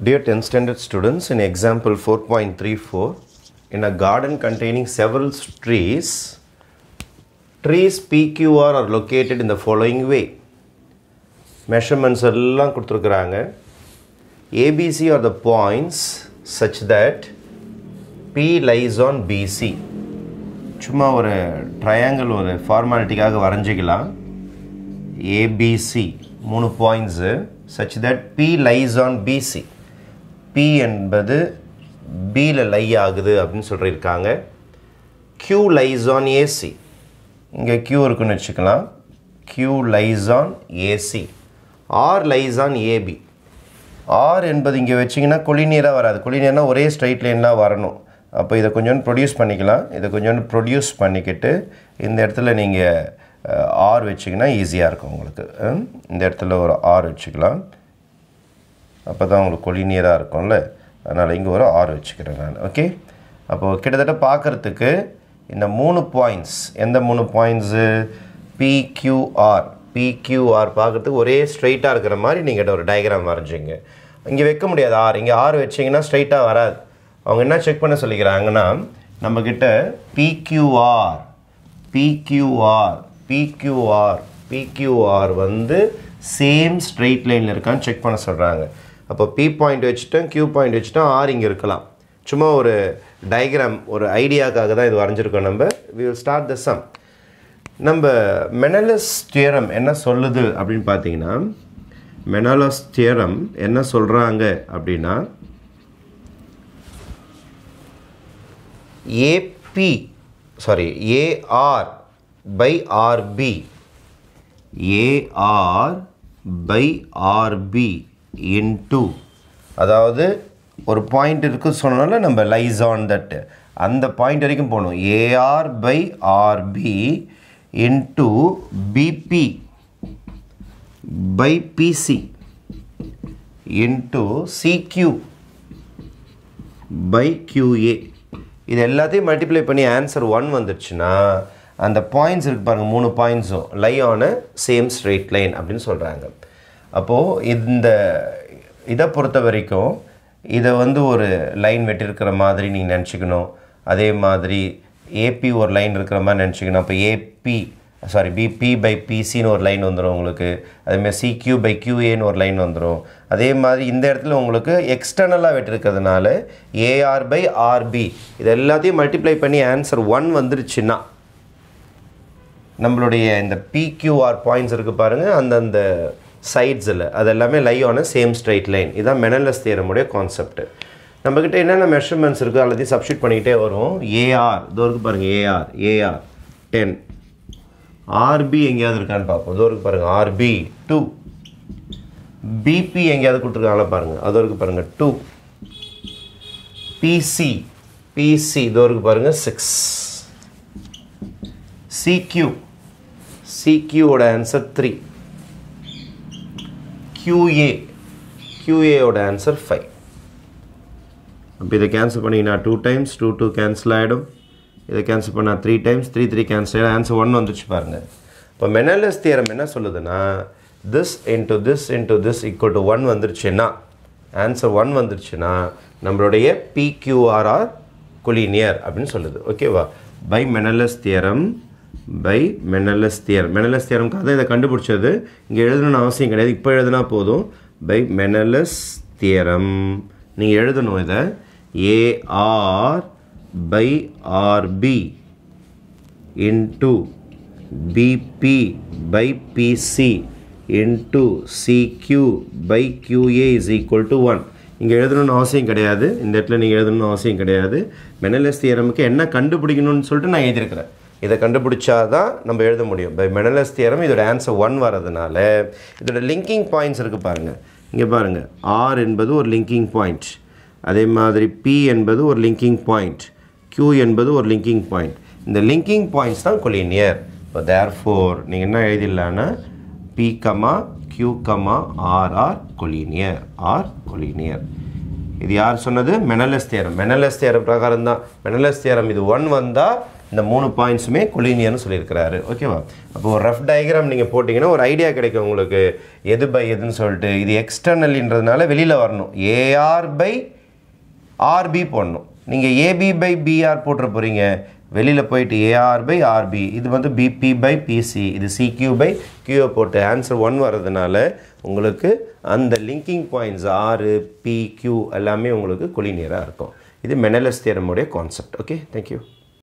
Dear 10th standard students, in example 4.34, in a garden containing several trees, trees PQR are located in the following way. Measurements எல்லாம் கொடுத்துருக்குறாங்க ABC are the points such that P lies on BC. சும்மா ஒரு triangle ஒரு ஃபார்மாலிட்டிக்காக வரைஞ்சிக்கலாம் ABC மூணு points such that P lies on BC P என்பது பியில் லை ஆகுது அப்படின்னு சொல்லியிருக்காங்க. க்யூ லைஸ் ஆன் ஏசி இங்கே க்யூ இருக்குன்னு வச்சுக்கலாம். Q lies on AC R lies on AB R என்பது இங்கே வச்சிங்கன்னா கொலினியராக வராது. கொலினியர்னா ஒரே ஸ்ட்ரைட் லைன்லாம் வரணும். அப்போ இதை கொஞ்சோண்டு ப்ரொடியூஸ் பண்ணிக்கலாம். இதை கொஞ்சோண்டு ப்ரொடியூஸ் பண்ணிக்கிட்டு இந்த இடத்துல நீங்கள் ஆர் வச்சிங்கன்னா ஈஸியாக இருக்கும் உங்களுக்கு. இந்த இடத்துல ஒரு ஆர் வச்சுக்கலாம். அப்போ தான் உங்களுக்கு கொலினியராக இருக்கும்ல? அதனால் இங்கே ஒரு ஆறு வச்சுக்கிறேன் நான். ஓகே அப்போது கிட்டத்தட்ட பார்க்குறதுக்கு இந்த மூணு பாயிண்ட்ஸ் எந்த மூணு பாயிண்ட்ஸு பிக்யூஆர் பிக்யூஆர் பார்க்குறதுக்கு ஒரே ஸ்ட்ரைட்டாக இருக்கிற மாதிரி நீங்கள் ஒரு டயக்ராம் வரைஞ்சிங்க. இங்கே வைக்க முடியாது ஆர் இங்கே ஆறு வச்சிங்கன்னா ஸ்ட்ரைட்டாக வராது. அவங்க என்ன செக் பண்ண சொல்லிக்கிறாங்கன்னா நம்மக்கிட்ட பிக்யூஆர் பிக்யூஆர் பிக்யூஆர் பிக்யூஆர் வந்து சேம் ஸ்ட்ரெயிட் லைனில் இருக்கான்னு செக் பண்ண சொல்கிறாங்க அப்போ பி பாயிண்ட் வச்சுட்டோம் கியூ பாயிண்ட் வச்சுட்டோம் ஆர் இங்கே இருக்கலாம். சும்மா ஒரு டயக்ராம் ஒரு ஐடியாக்காக தான் இது வரைஞ்சிருக்கோம் நம்ம. We will start the sum நம்ம மெனலஸ் தியரம் என்ன சொல்லுது அப்படின்னு பார்த்தீங்கன்னா மெனலஸ் தியரம் என்ன சொல்கிறாங்க அப்படின்னா AB sorry AR by RB AR by RB into அதாவது ஒரு பாயிண்ட் இருக்கு சொன்னால நம்ம லைஸ் ஆன் தட் அந்த பாயிண்ட் வரைக்கும் போகணும். AR by RB into BP by PC into CQ by QA இது எல்லாத்தையும் மல்டிப்ளை பண்ணி ஆன்சர் ஒன் வந்துடுச்சுன்னா அந்த பாயிண்ட்ஸ் இருக்கு பாருங்கள் மூணு பாயிண்ட்ஸும் lie on a same straight line அப்படின்னு சொல்கிறாங்க அப்போது இந்த இதை பொறுத்த வரைக்கும் இதை வந்து ஒரு லைன் வெட்டியிருக்கிற மாதிரி நீங்கள் நினச்சிக்கணும். அதே மாதிரி ஏபி ஒரு லைன் இருக்கிற மாதிரி நினச்சிக்கணும். அப்போ ஏபி சாரி பிபி பை பிசின்னு ஒரு லைன் வந்துடும் உங்களுக்கு. அதேமாதிரி சிக்யூ பை கியூஏன்னு ஒரு லைன் வந்துடும் அதே மாதிரி இந்த இடத்துல உங்களுக்கு எக்ஸ்டர்னலாக வெட்டிருக்கிறதுனால ஏஆர் பை ஆர்பி இது எல்லாத்தையும் மல்டிப்ளை பண்ணி ஆன்சர் ஒன் வந்துருச்சுன்னா நம்மளுடைய இந்த பிக்யூஆர் பாயிண்ட்ஸ் இருக்குது பாருங்கள் அந்தந்த சைட்ஸில் அது எல்லாமே லை ஆன சேம் ஸ்ட்ரைட் லைன் இதுதான் மெனலஸ் தேரமுடைய கான்செப்ட் நம்மக்கிட்ட என்னென்ன மெஷர்மெண்ட்ஸ் இருக்குது எல்லாத்தையும் சப்ஸ்டியூட் பண்ணிக்கிட்டே வரும். ஏஆர் இதோ இருக்கு பாருங்கள் ஏஆர் ஏஆர் டென் ஆர்பி எங்கேயாவது இருக்கான்னு பார்ப்போம். இதோ இருக்கு பாருங்கள் ஆர்பி டூ பிபி எங்கேயாவது கொடுத்துருக்காங்களா பாருங்கள் அதோ இருக்கு பாருங்கள் டூ பிசி பிசி இதோ இருக்கு பாருங்கள் சிக்ஸ் சிக்யூ சிக்யூவோட ஆன்சர் த்ரீ கியூஏ கியூஏயோட ஆன்சர் ஃபைவ் அப்போ இதை கேன்சல் பண்ணிங்கன்னா two times two two cancel ஆகிடும் இதை கேன்சல் பண்ணால் three times three three cancel ஆகிடும் ஆன்சர் ஒன் வந்துச்சு பாருங்கள் இப்போ மெனலஸ் தியரம் என்ன சொல்லுதுன்னா this into this into this equal to one வந்துருச்சுன்னா ஆன்சர் ஒன் வந்துருச்சுன்னா நம்மளுடைய பிக்யூஆர்ஆர் கொலினியர் அப்படின்னு சொல்லுது. ஓகேவா by Menelaus theorem by Menelaus theorem Menelaus தியரம்க்காக தான் இதை கண்டுபிடிச்சது. இங்கே எழுதணும்னு அவசியம் கிடையாது. இப்போ எழுதுனா போதும். பை மெனலஸ் தியரம் நீங்கள் எழுதணும் இதை. AR by RB into BP by PC into CQ by QA is equal to one இங்கே எழுதணும்னு அவசியம் கிடையாது. இந்த இடத்துல நீங்கள் எழுதணும்னு அவசியம் கிடையாது. மெனலஸ் தியரமுக்கு என்ன கண்டுபிடிக்கணும்னு சொல்லிட்டு நான் எழுதியிருக்கிறேன். இதை கண்டுபிடிச்சா தான் நம்ம எழுத முடியும். பை மெனலஸ் தியரம் இதோட ஆன்சர் ஒன் வரதுனால இதோட லிங்கிங் பாயிண்ட்ஸ் இருக்குது பாருங்கள் இங்கே பாருங்கள் ஆர் என்பது ஒரு லிங்கிங் பாயிண்ட் அதே மாதிரி பி என்பது ஒரு லிங்கிங் பாயிண்ட் க்யூ என்பது ஒரு லிங்கிங் பாயிண்ட் இந்த லிங்கிங் பாயிண்ட்ஸ் தான் கொலினியர் இப்போ தேர் ஃபோர் நீங்கள் என்ன எழுதிடலான்னா P comma Q comma R are collinear are collinear இது யார் சொன்னது? மெனலஸ் தேரம் மெனலஸ் தேரம் பிரகாரம் தான் மெனலஸ் தேரம் இது ஒன் வந்தால் இந்த மூணு பாயிண்ட்ஸுமே கொலீனியர்னு சொல்லியிருக்கிறாரு. ஓகேவா அப்போ ஒரு ரஃப் டயக்ராம் நீங்கள் போட்டிங்கன்னா ஒரு ஐடியா கிடைக்கும் உங்களுக்கு. எது பை எதுன்னு சொல்லிட்டு. இது எக்ஸ்டர்னல்ன்றதுனால வெளியில் வரணும். ஏஆர் பை ஆர்பி போடணும். நீங்கள் ஏபி பை பிஆர் போட்டுற போகிறீங்க வெளியில் போயிட்டு ஏஆர் பை ஆர்பி இது வந்து பிபி பை பிசி இது சிக்யூ பை கியூ போட்டு ஆன்சர் ஒன் வர்றதுனால உங்களுக்கு அந்த லிங்கிங் பாயிண்ட்ஸ் ஆறு பி கியூ எல்லாமே உங்களுக்கு கொலினியராக இருக்கும். இது மெனலஸ் தேரமுடைய கான்செப்ட் ஓகே தேங்க்யூ